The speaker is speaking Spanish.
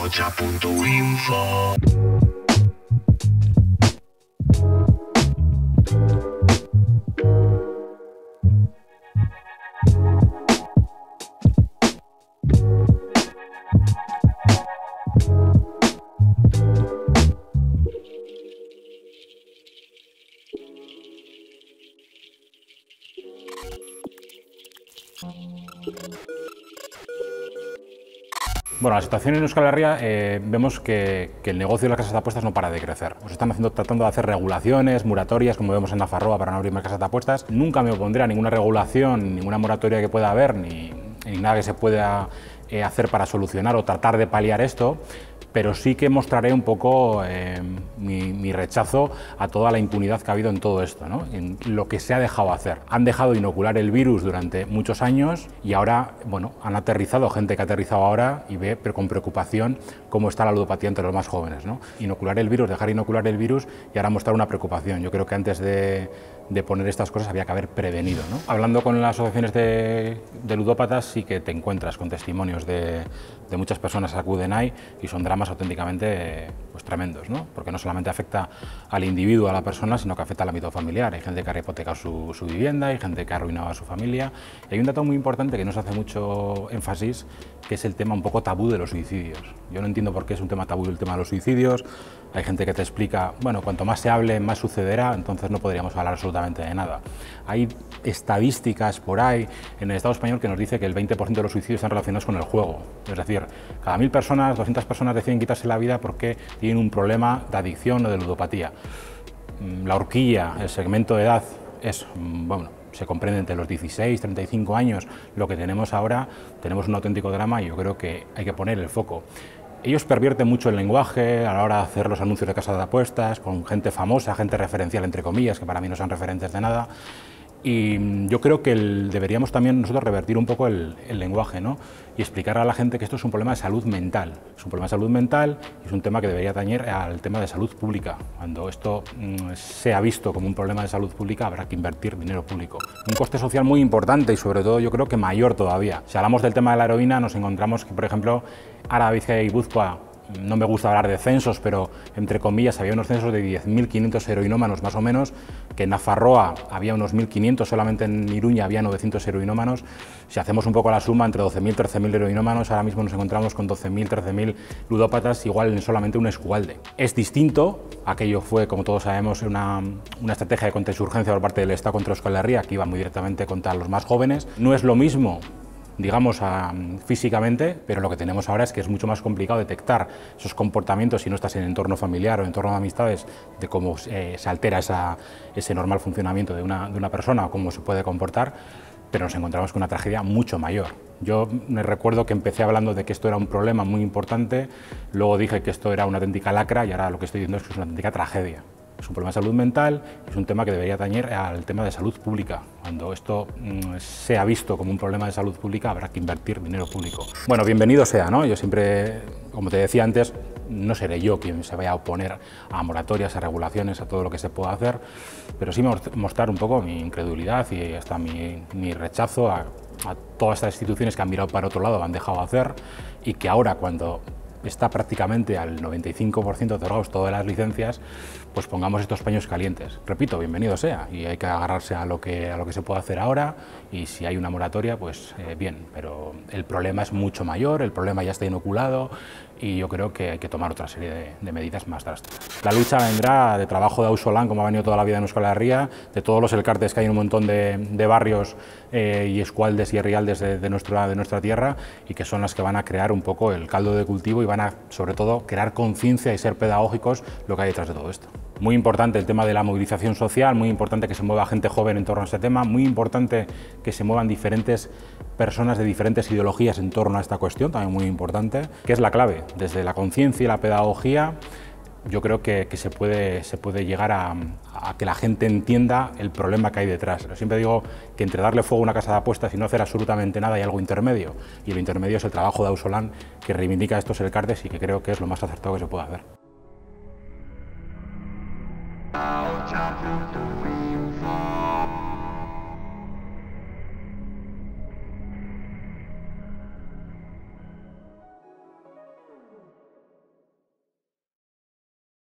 Voce.info Thank Bueno, la situación en Euskal Herria eh, vemos que, el negocio de las casas de apuestas no para de crecer. Nos están haciendo, tratando de hacer regulaciones, moratorias, como vemos en Nafarroa, para no abrir más casas de apuestas. Nunca me opondré a ninguna regulación, ninguna moratoria que pueda haber, ni, ni nada que se pueda eh, hacer para solucionar o tratar de paliar esto, pero sí que mostraré un poco eh, mi, rechazo a toda la impunidad que ha habido en todo esto, ¿no? en lo que se ha dejado hacer. Han dejado inocular el virus durante muchos años y ahora bueno, han aterrizado, gente que ha aterrizado ahora y ve pero con preocupación cómo está la ludopatía entre los más jóvenes. ¿no? Inocular el virus, dejar inocular el virus y ahora mostrar una preocupación. Yo creo que antes de, de poner estas cosas había que haber prevenido. ¿no? Hablando con las asociaciones de, de, ludópatas sí que te encuentras con testimonios de, de, muchas personas que acuden ahí y son dramas auténticamente pues, tremendos, ¿no? porque no solamente afecta al individuo, a la persona, sino que afecta al ámbito familiar. Hay gente que ha hipotecado su, su vivienda, hay gente que ha arruinado a su familia. Y hay un dato muy importante que no se hace mucho énfasis, que es el tema un poco tabú de los suicidios. Yo no entiendo por qué es un tema tabú el tema de los suicidios. Hay gente que te explica, bueno, cuanto más se hable, más sucederá, entonces no podríamos hablar absolutamente de nada. Hay estadísticas por ahí en el Estado español que nos dice que el 20% de los suicidios están relacionados con el juego. Es decir, cada mil personas, 200 personas deciden quitarse la vida porque tienen un problema de adicción o de ludopatía. Mm, la horquilla, el segmento de edad es, mm, bueno, se comprende entre los 16, 35 años, lo que tenemos ahora, tenemos un auténtico drama y yo creo que hay que poner el foco. Ellos pervierten mucho el lenguaje a la hora de hacer los anuncios de casas de apuestas, con gente famosa, gente referencial, entre comillas, que para mí no son referentes de nada. Y yo creo que deberíamos también nosotros revertir un poco el, lenguaje ¿no? y explicar a la gente que esto es un problema de salud mental. Es un problema de salud mental y es un tema que debería tañer al tema de salud pública. Cuando esto mm, sea visto como un problema de salud pública, habrá que invertir dinero público. Un coste social muy importante y sobre todo yo creo que mayor todavía. Si hablamos del tema de la heroína, nos encontramos que, por ejemplo, Ara, y Buzcoa no me gusta hablar de censos, pero entre comillas había unos censos de 10.500 heroinómanos más o menos, que en Nafarroa había unos 1.500, solamente en Iruña había 900 heroinómanos. Si hacemos un poco la suma, entre 12.000 y 13.000 heroinómanos, ahora mismo nos encontramos con 12.000, 13.000 ludópatas, igual en solamente un escualde. Es distinto, aquello fue, como todos sabemos, una, una estrategia de contrainsurgencia por parte del Estado contra Euskal Herria, que iba muy directamente contra los más jóvenes. No es lo mismo digamos, físicamente, pero lo que tenemos ahora es que es mucho más complicado detectar esos comportamientos si no estás en entorno familiar o entorno de amistades, de cómo se altera ese normal funcionamiento de una, de una persona o cómo se puede comportar, pero nos encontramos con una tragedia mucho mayor. Yo me recuerdo que empecé hablando de que esto era un problema muy importante, luego dije que esto era una auténtica lacra y ahora lo que estoy diciendo es que es una auténtica tragedia es un problema de salud mental, es un tema que debería tañer al tema de salud pública. Cuando esto mm, sea visto como un problema de salud pública, habrá que invertir dinero público. Bueno, bienvenido sea, ¿no? Yo siempre, como te decía antes, no seré yo quien se vaya a oponer a moratorias, a regulaciones, a todo lo que se pueda hacer, pero sí mostrar un poco mi incredulidad y hasta mi, rechazo a, a todas estas instituciones que han mirado para otro lado, han dejado hacer y que ahora cuando está prácticamente al 95% cerrados todas las licencias, pues pongamos estos paños calientes. Repito, bienvenido sea, y hay que agarrarse a lo que, a lo que se puede hacer ahora, y si hay una moratoria, pues eh, bien, pero el problema es mucho mayor, el problema ya está inoculado, y yo creo que hay que tomar otra serie de, medidas más drásticas. La lucha vendrá de trabajo de Ausolán, como ha venido toda la vida en Euskal Herria, de todos los elcartes que hay en un montón de, barrios eh, y escualdes y rialdes de, de, nuestra, de nuestra tierra, y que son las que van a crear un poco el caldo de cultivo van a, sobre todo, crear conciencia y ser pedagógicos lo que hay detrás de todo esto. Muy importante el tema de la movilización social, muy importante que se mueva gente joven en torno a este tema, muy importante que se muevan diferentes personas de diferentes ideologías en torno a esta cuestión, también muy importante, que es la clave, desde la conciencia y la pedagogía, yo creo que, se, puede, se puede llegar a, que la gente entienda el problema que hay detrás. Siempre digo que entre darle fuego a una casa de apuestas y no hacer absolutamente nada hay algo intermedio, y lo intermedio es el trabajo de Ausolán que reivindica estos elcartes y que creo que es lo más acertado que se puede hacer.